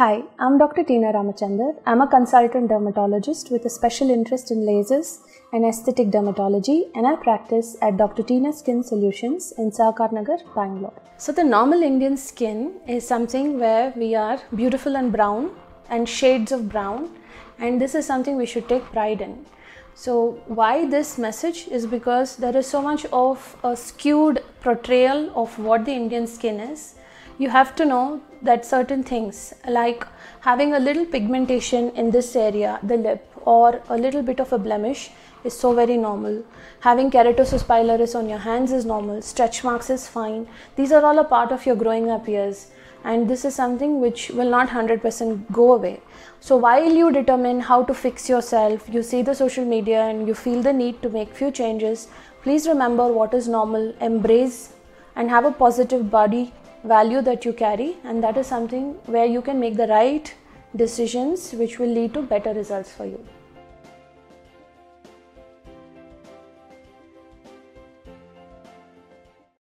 Hi, I'm Dr. Tina Ramachander. I'm a consultant dermatologist with a special interest in lasers and aesthetic dermatology, and I practice at Dr. Tina Skin Solutionz in Sahakar Nagar, Bangalore. So, the normal Indian skin is something where we are beautiful and brown and shades of brown, and this is something we should take pride in. So, why this message is because there is so much of a skewed portrayal of what the Indian skin is. You have to know that certain things like having a little pigmentation in this area, the lip, or a little bit of a blemish is so very normal. Having keratosis pilaris on your hands is normal. Stretch marks is fine. These are all a part of your growing up years and this is something which will not 100% go away. So while you determine how to fix yourself, you see the social media and you feel the need to make few changes, please remember what is normal, embrace and have a positive body value that you carry and that is something where you can make the right decisions which will lead to better results for you.